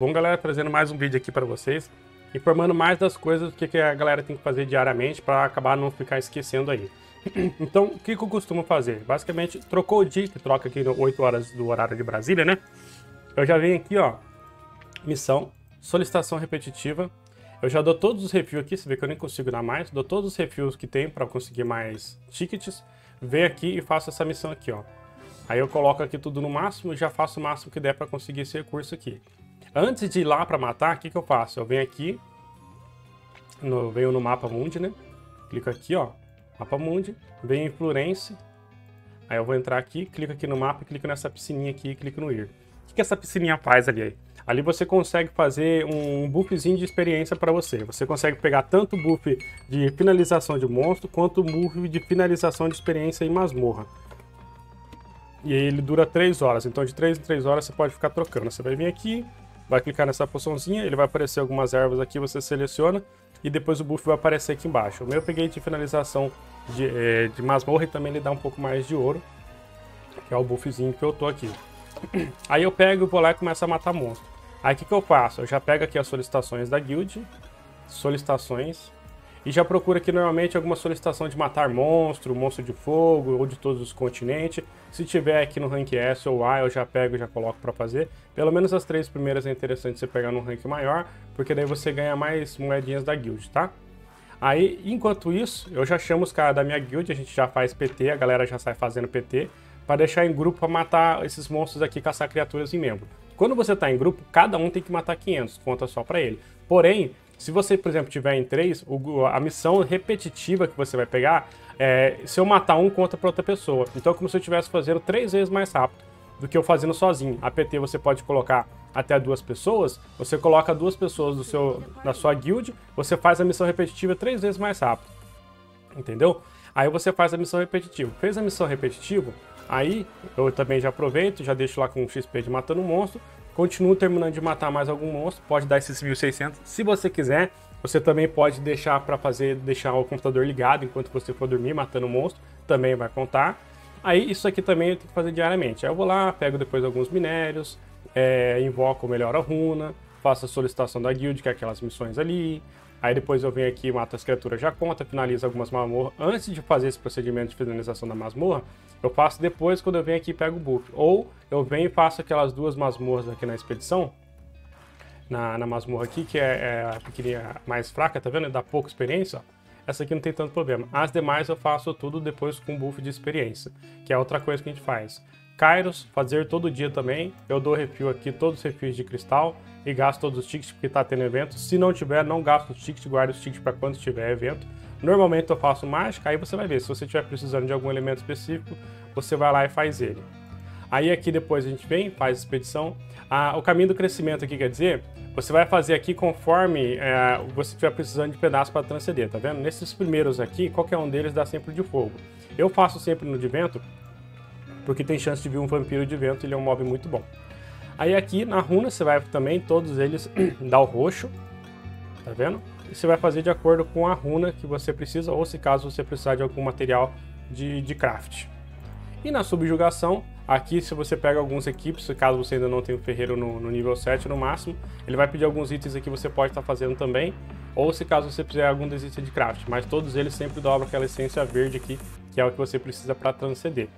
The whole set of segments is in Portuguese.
Bom, galera, trazendo mais um vídeo aqui para vocês, informando mais das coisas que, que a galera tem que fazer diariamente para acabar não ficar esquecendo aí. então, o que, eu costumo fazer? Basicamente, trocou o dia, que troca aqui no 8 horas do horário de Brasília, né? Eu já venho aqui, ó, missão, solicitação repetitiva. Eu já dou todos os refis aqui, você vê que eu nem consigo dar mais. Dou todos os refis que tem para conseguir mais tickets. Venho aqui e faço essa missão aqui, ó. Aí eu coloco aqui tudo no máximo e já faço o máximo que der para conseguir esse recurso aqui. Antes de ir lá para matar, o que, que eu faço? Eu venho aqui, no, venho no mapa mundi, né? Clico aqui, ó, mapa mundi, venho em Florence, aí eu vou entrar aqui, clico aqui no mapa, clico nessa piscininha aqui e clico no ir. O que, que essa piscininha faz ali? Ali você consegue fazer um buffzinho de experiência para você. Você consegue pegar tanto buff de finalização de monstro, quanto buff de finalização de experiência em masmorra. E ele dura 3 horas, então de 3 em 3 horas você pode ficar trocando. Você vai vir aqui, vai clicar nessa poçãozinha, ele vai aparecer algumas ervas aqui, você seleciona e depois o buff vai aparecer aqui embaixo. O meu eu peguei de finalização de, é, de masmorra e também ele dá um pouco mais de ouro, que é o buffzinho que eu tô aqui. Aí eu pego, vou lá e começo a matar monstro. Aí o que, que eu faço? Eu já pego aqui as solicitações da guild, solicitações, e já procura aqui normalmente alguma solicitação de matar monstro, monstro de fogo ou de todos os continentes. Se tiver aqui no rank S ou A, eu já pego e já coloco para fazer. Pelo menos as três primeiras é interessante você pegar no rank maior, porque daí você ganha mais moedinhas da guild, tá? Aí, enquanto isso, eu já chamo os caras da minha guild, a gente já faz PT, a galera já sai fazendo PT, para deixar em grupo para matar esses monstros aqui, caçar criaturas em membro. Quando você está em grupo, cada um tem que matar 500, conta só para ele. Porém, se você, por exemplo, tiver em três, a missão repetitiva que você vai pegar, é, se eu matar um, conta para outra pessoa. Então é como se eu estivesse fazendo três vezes mais rápido do que eu fazendo sozinho. A PT você pode colocar até duas pessoas, você coloca duas pessoas do seu, na sua guild, você faz a missão repetitiva três vezes mais rápido. Entendeu? Aí você faz a missão repetitiva. Fez a missão repetitiva, aí eu também já aproveito, já deixo lá com um XP de matando um monstro, Continuo terminando de matar mais algum monstro, pode dar esses 1600 se você quiser. Você também pode deixar para fazer, deixar o computador ligado enquanto você for dormir matando o monstro, também vai contar. Aí isso aqui também eu tenho que fazer diariamente. Aí eu vou lá, pego depois alguns minérios, é, invoco, melhoro a runa, faço a solicitação da guild, que é aquelas missões ali. Aí depois eu venho aqui, mato as criaturas, já conta, finalizo algumas masmorras. Antes de fazer esse procedimento de finalização da masmorra, eu faço depois quando eu venho aqui e pego o buff. Ou eu venho e faço aquelas duas masmorras aqui na expedição. Na, na masmorra aqui, que é, é a pequenininha mais fraca, tá vendo? Dá pouca experiência. Essa aqui não tem tanto problema. As demais eu faço tudo depois com buff de experiência, que é outra coisa que a gente faz. Kairos, fazer todo dia também. Eu dou refil aqui, todos os refis de cristal e gasto todos os tickets porque tá tendo evento. Se não tiver, não gasto os tickets, guardo os tickets para quando tiver evento. Normalmente eu faço mágica, aí você vai ver. Se você estiver precisando de algum elemento específico, você vai lá e faz ele. Aí aqui depois a gente vem, faz expedição. Ah, o caminho do crescimento aqui quer dizer, você vai fazer aqui conforme é, você estiver precisando de pedaço para transcender, tá vendo? Nesses primeiros aqui, qualquer um deles dá sempre de fogo. Eu faço sempre no de vento, porque tem chance de vir um vampiro de vento, ele é um mob muito bom. Aí aqui na runa você vai também, todos eles dá o roxo, tá vendo? E você vai fazer de acordo com a runa que você precisa, ou se caso você precisar de algum material de, de craft. E na subjugação, aqui se você pega alguns equipes, caso você ainda não tenha o ferreiro no, no nível 7 no máximo, ele vai pedir alguns itens aqui que você pode estar fazendo também, ou se caso você precisar algum desista de craft, mas todos eles sempre dobram aquela essência verde aqui, que é o que você precisa para transcender.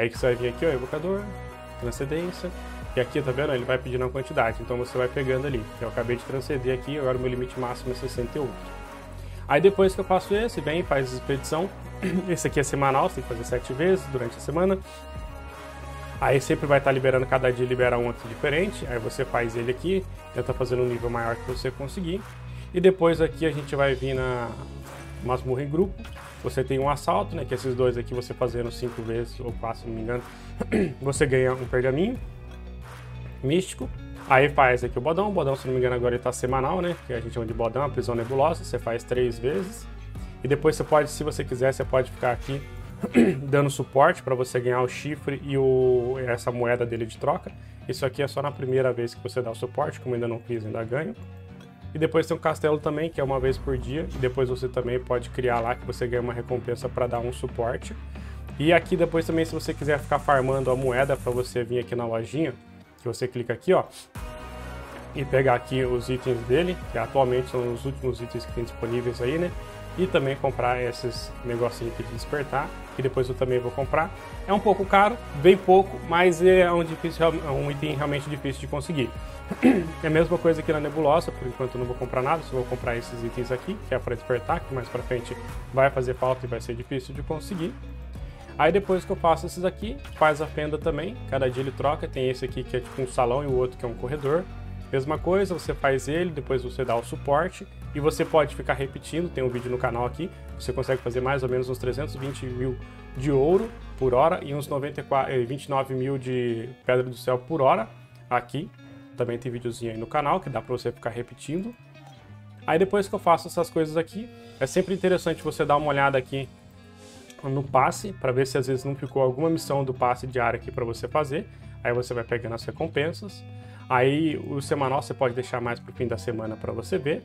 Aí que você vai vir aqui, ó, evocador, transcendência. E aqui, tá vendo? Ele vai pedindo uma quantidade. Então você vai pegando ali. Eu acabei de transcender aqui, agora o meu limite máximo é 68. Aí depois que eu faço esse, vem, faz expedição. Esse aqui é semanal, você tem que fazer 7 vezes durante a semana. Aí sempre vai estar liberando, cada dia libera um aqui diferente. Aí você faz ele aqui, tenta fazer no nível maior que você conseguir. E depois aqui a gente vai vir na masmorra em grupo. Você tem um assalto, né? Que esses dois aqui você fazendo cinco vezes, ou quatro, se não me engano, você ganha um pergaminho místico. Aí faz aqui o bodão. O bodão, se não me engano, agora ele tá semanal, né? Que a gente chama de bodão, a prisão nebulosa. Você faz três vezes. E depois você pode, se você quiser, você pode ficar aqui dando suporte para você ganhar o chifre e o, essa moeda dele de troca. Isso aqui é só na primeira vez que você dá o suporte, como ainda não fiz, ainda ganho. E depois tem o castelo também, que é uma vez por dia. E depois você também pode criar lá que você ganha uma recompensa para dar um suporte. E aqui depois também, se você quiser ficar farmando a moeda para você vir aqui na lojinha, que você clica aqui, ó. e pegar aqui os itens dele, que atualmente são os últimos itens que tem disponíveis aí, né? E também comprar esses negocinhos aqui de despertar, que depois eu também vou comprar. É um pouco caro, bem pouco, mas é um, difícil, é um item realmente difícil de conseguir. É a mesma coisa aqui na nebulosa, por enquanto eu não vou comprar nada, só vou comprar esses itens aqui, que é para despertar, que mais pra frente vai fazer falta e vai ser difícil de conseguir. Aí depois que eu faço esses aqui, faz a fenda também, cada dia ele troca, tem esse aqui que é tipo um salão e o outro que é um corredor. Mesma coisa, você faz ele, depois você dá o suporte e você pode ficar repetindo. Tem um vídeo no canal aqui, você consegue fazer mais ou menos uns 320 mil de ouro por hora e uns 94, 29 eh, mil de pedra do céu por hora aqui. Também tem videozinho aí no canal que dá para você ficar repetindo. Aí depois que eu faço essas coisas aqui, é sempre interessante você dar uma olhada aqui no passe para ver se às vezes não ficou alguma missão do passe diário aqui para você fazer. Aí você vai pegando as recompensas. Aí o semanal você pode deixar mais para o fim da semana para você ver.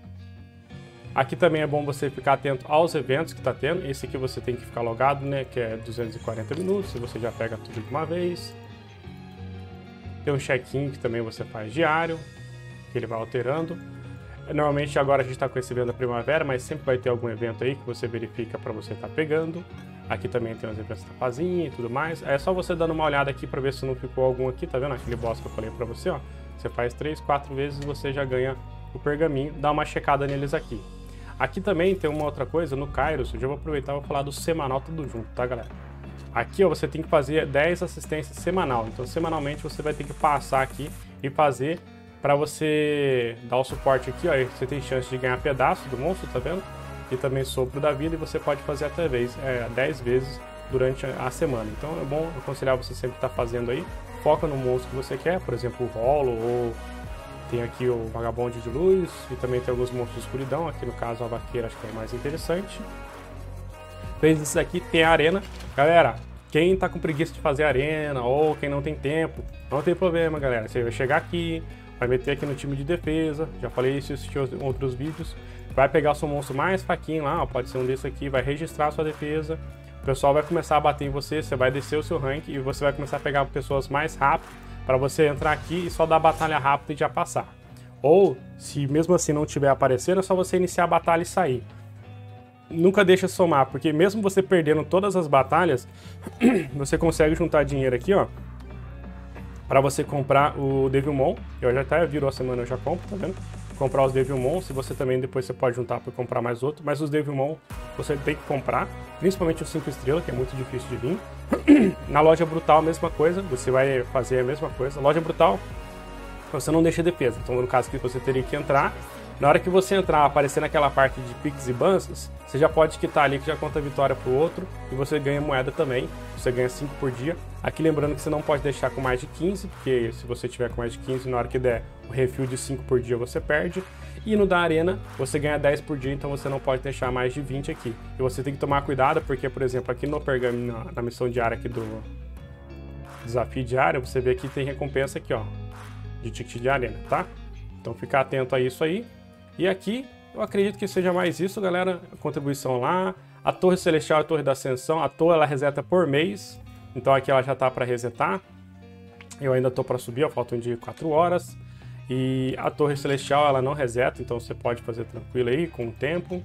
Aqui também é bom você ficar atento aos eventos que está tendo. Esse aqui você tem que ficar logado, né? Que é 240 minutos. Você já pega tudo de uma vez. Tem um check-in que também você faz diário, que ele vai alterando. Normalmente agora a gente está com esse evento da primavera, mas sempre vai ter algum evento aí que você verifica para você estar tá pegando. Aqui também tem os eventos da fazinha e tudo mais. É só você dando uma olhada aqui para ver se não ficou algum aqui, tá vendo? Aquele boss que eu falei para você, ó. Você faz 3, 4 vezes e você já ganha o pergaminho. Dá uma checada neles aqui. Aqui também tem uma outra coisa, no Kairos, eu já vou aproveitar e vou falar do semanal tudo junto, tá galera? Aqui ó, você tem que fazer 10 assistências semanal, então semanalmente você vai ter que passar aqui e fazer para você dar o suporte aqui, ó, você tem chance de ganhar pedaço do monstro, tá vendo? E também sopro da vida e você pode fazer até vez, é, 10 vezes durante a semana. Então é bom aconselhar você sempre estar tá fazendo aí foca no monstro que você quer, por exemplo, o Rolo, ou tem aqui o Vagabonde de Luz, e também tem alguns monstros de escuridão, aqui no caso a Vaqueira acho que é mais interessante. Fez isso aqui, tem a arena. Galera, quem tá com preguiça de fazer arena, ou quem não tem tempo, não tem problema, galera. Você vai chegar aqui, vai meter aqui no time de defesa, já falei isso em outros vídeos, vai pegar o seu monstro mais faquinho lá, pode ser um desse aqui, vai registrar a sua defesa, o pessoal vai começar a bater em você, você vai descer o seu rank e você vai começar a pegar pessoas mais rápido para você entrar aqui e só dar batalha rápida e já passar. Ou, se mesmo assim não tiver aparecendo, é só você iniciar a batalha e sair. Nunca deixa somar, porque mesmo você perdendo todas as batalhas, você consegue juntar dinheiro aqui, ó, para você comprar o Devilmon. Eu já até virou a semana, eu já compro, tá vendo? Comprar os Devilmon, se você também depois você pode juntar para comprar mais outro, mas os Devilmon você tem que comprar, principalmente os 5 estrelas, que é muito difícil de vir. Na loja Brutal a mesma coisa, você vai fazer a mesma coisa. Loja Brutal, você não deixa defesa, então no caso que você teria que entrar, na hora que você entrar, aparecer naquela parte de Pix e Bans, você já pode quitar ali que já conta vitória pro outro e você ganha moeda também. Você ganha 5 por dia. Aqui lembrando que você não pode deixar com mais de 15, porque se você tiver com mais de 15, na hora que der o refil de 5 por dia você perde. E no da arena você ganha 10 por dia, então você não pode deixar mais de 20 aqui. E você tem que tomar cuidado, porque, por exemplo, aqui no pergaminho, na, na missão diária aqui do desafio diário, você vê que tem recompensa aqui, ó, de ticket de arena, tá? Então ficar atento a isso aí. E aqui, eu acredito que seja mais isso, galera. Contribuição lá. A Torre Celestial e a Torre da Ascensão. A torre ela reseta por mês. Então aqui ela já está para resetar. Eu ainda estou para subir, faltam de 4 horas. E a Torre Celestial ela não reseta, então você pode fazer tranquilo aí com o tempo.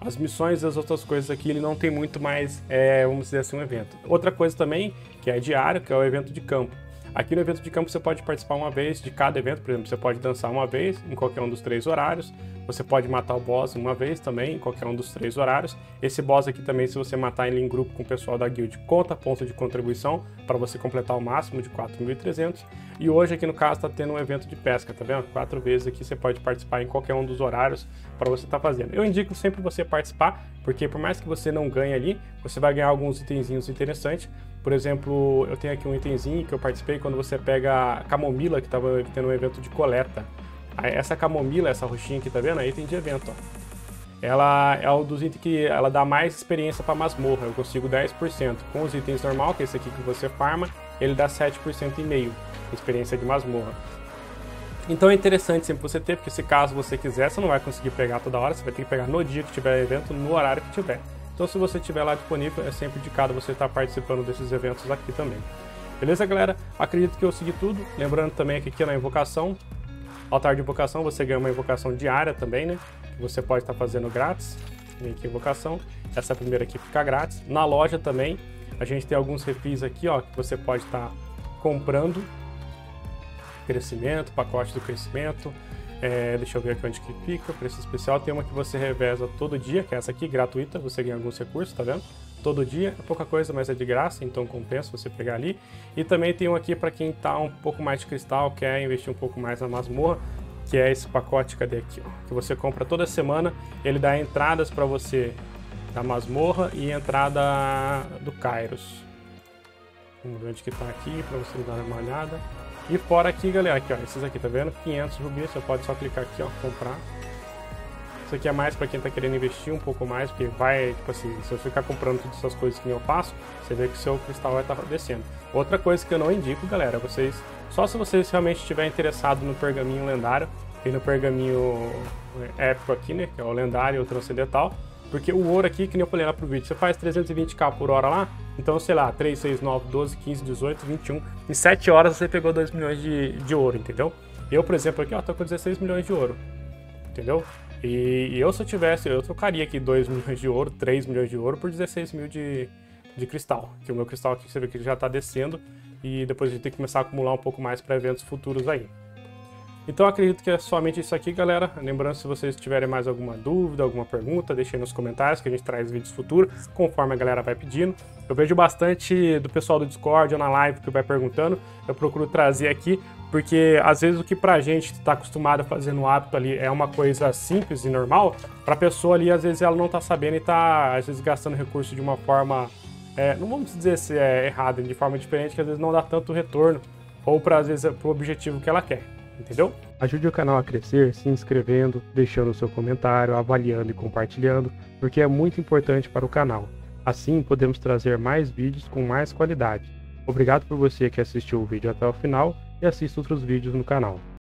As missões e as outras coisas aqui, ele não tem muito mais, é, vamos dizer assim, um evento. Outra coisa também, que é diário, que é o evento de campo. Aqui no evento de campo você pode participar uma vez de cada evento, por exemplo, você pode dançar uma vez em qualquer um dos três horários, você pode matar o boss uma vez também em qualquer um dos três horários. Esse boss aqui também, se você matar ele em grupo com o pessoal da guild, conta ponto de contribuição para você completar o máximo de 4.300. E hoje aqui no caso está tendo um evento de pesca, tá vendo? Quatro vezes aqui você pode participar em qualquer um dos horários para você estar tá fazendo. Eu indico sempre você participar, porque por mais que você não ganhe ali, você vai ganhar alguns itenzinhos interessantes por exemplo, eu tenho aqui um itemzinho que eu participei quando você pega a camomila que estava tendo um evento de coleta. Essa camomila, essa roxinha aqui, tá vendo? É item de evento, ó. Ela é um dos itens que ela dá mais experiência para masmorra. Eu consigo 10%. Com os itens normal, que é esse aqui que você farma, ele dá 7% e meio experiência de masmorra. Então é interessante sempre você ter, porque se caso você quiser, você não vai conseguir pegar toda hora, você vai ter que pegar no dia que tiver evento, no horário que tiver. Então, se você estiver lá disponível, é sempre indicado você estar participando desses eventos aqui também. Beleza, galera? Acredito que eu segui tudo. Lembrando também que aqui na invocação, Altar de invocação, você ganha uma invocação diária também, né? Que você pode estar tá fazendo grátis. Aqui invocação. Essa primeira aqui fica grátis. Na loja também, a gente tem alguns refis aqui, ó, que você pode estar tá comprando. Crescimento, pacote do crescimento. É, deixa eu ver aqui onde que fica. Preço especial. Tem uma que você reveza todo dia, que é essa aqui, gratuita. Você ganha alguns recursos, tá vendo? todo dia, é pouca coisa, mas é de graça, então compensa você pegar ali. E também tem um aqui para quem tá um pouco mais de cristal, quer investir um pouco mais na masmorra, que é esse pacote, cadê aqui, ó, que você compra toda semana, ele dá entradas para você da masmorra e entrada do Kairos. Vamos ver onde que tá aqui para você dar uma olhada. E fora aqui, galera, aqui ó, esses aqui, tá vendo? 500 rubis, você pode só clicar aqui, ó, comprar. Isso aqui é mais para quem está querendo investir um pouco mais, porque vai, tipo assim, se eu ficar comprando todas essas coisas que eu faço, você vê que o seu cristal vai estar tá descendo. Outra coisa que eu não indico, galera, vocês, só se vocês realmente estiverem interessados no pergaminho lendário e no pergaminho é, épico aqui, né, que é o lendário e o transcendental, porque o ouro aqui, que nem eu falei lá pro vídeo, você faz 320k por hora lá, então, sei lá, 3, 6, 9, 12, 15, 18, 21, em 7 horas você pegou 2 milhões de, de ouro, entendeu? Eu, por exemplo, aqui, ó, tô com 16 milhões de ouro, entendeu? E, e, eu, se eu tivesse, eu trocaria aqui 2 milhões de ouro, 3 milhões de ouro por 16 mil de, de cristal. Que o meu cristal aqui, você vê que ele já está descendo e depois a gente tem que começar a acumular um pouco mais para eventos futuros aí. Então acredito que é somente isso aqui, galera. Lembrando, se vocês tiverem mais alguma dúvida, alguma pergunta, deixem nos comentários que a gente traz vídeos futuros, conforme a galera vai pedindo. Eu vejo bastante do pessoal do Discord ou na live que vai perguntando. Eu procuro trazer aqui, porque às vezes o que pra gente tá acostumado a fazer no hábito ali é uma coisa simples e normal, pra pessoa ali, às vezes ela não tá sabendo e tá, às vezes, gastando recurso de uma forma, é, não vamos dizer se é errada, de forma diferente, que às vezes não dá tanto retorno, ou para às vezes pro objetivo que ela quer entendeu? Ajude o canal a crescer se inscrevendo, deixando seu comentário, avaliando e compartilhando, porque é muito importante para o canal. Assim podemos trazer mais vídeos com mais qualidade. Obrigado por você que assistiu o vídeo até o final e assista outros vídeos no canal.